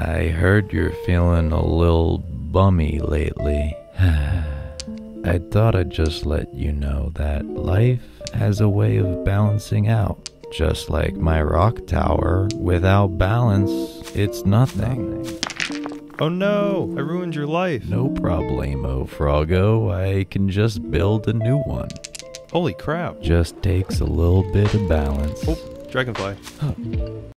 I heard you're feeling a little bummy lately. I thought I'd just let you know that life has a way of balancing out. Just like my rock tower, without balance, it's nothing. Oh no, I ruined your life. No problemo, Froggo. I can just build a new one. Holy crap. Just takes a little bit of balance. Oh, dragonfly. Huh.